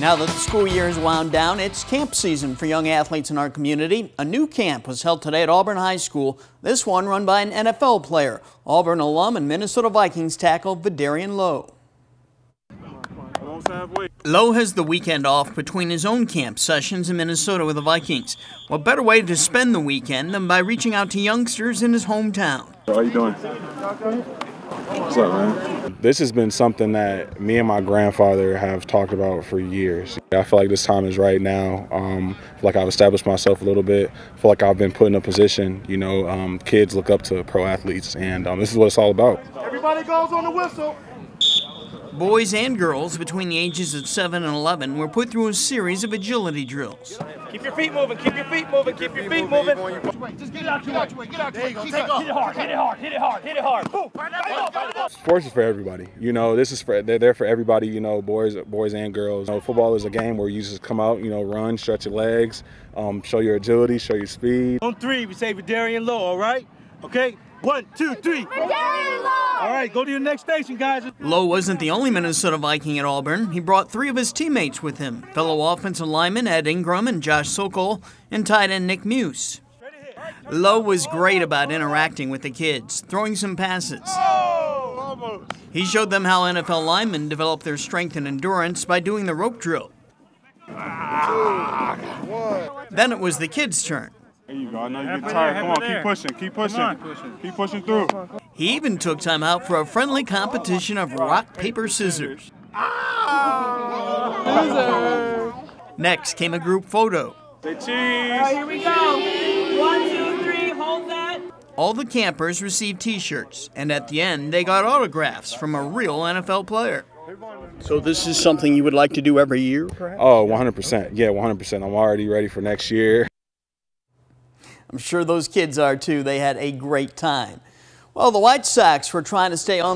Now that the school year has wound down, it's camp season for young athletes in our community. A new camp was held today at Auburn High School, this one run by an NFL player. Auburn alum and Minnesota Vikings tackle Vederian Lowe. Lowe has the weekend off between his own camp sessions in Minnesota with the Vikings. What better way to spend the weekend than by reaching out to youngsters in his hometown? How you doing? What's up, man? This has been something that me and my grandfather have talked about for years. I feel like this time is right now. Um, I feel like I've established myself a little bit. I feel like I've been put in a position. You know, um, kids look up to pro athletes, and um, this is what it's all about. Everybody goes on the whistle. Boys and girls between the ages of 7 and 11 were put through a series of agility drills. Keep your feet moving, keep your feet moving, keep your feet moving. Just get out your way, get out your way, Take off. Hit it hard, hit it hard, hit it hard, hit it hard. Sports is for everybody. You know, this is for they're there for everybody. You know, boys, boys and girls. You know, football is a game where you just come out, you know, run, stretch your legs, um, show your agility, show your speed. On three, we say Vederian Lowe, all right? Okay? One, two, three. All right, go to your next station, guys. Lowe wasn't the only Minnesota Viking at Auburn. He brought three of his teammates with him fellow offensive linemen Ed Ingram and Josh Sokol, and tight end Nick Muse. Lowe was great about interacting with the kids, throwing some passes. He showed them how NFL linemen develop their strength and endurance by doing the rope drill. Then it was the kids' turn. There you go. I know you get tired. Come on, keep pushing, keep pushing, keep pushing through. He even took time out for a friendly competition of rock, paper, scissors. Next came a group photo. Say cheese. Here we go. One, two, three. Hold that. All the campers received t shirts, and at the end, they got autographs from a real NFL player. So, this is something you would like to do every year, perhaps? Oh, 100%. Yeah, 100%. I'm already ready for next year. I'm sure those kids are too. They had a great time. Well, the White Sox were trying to stay on the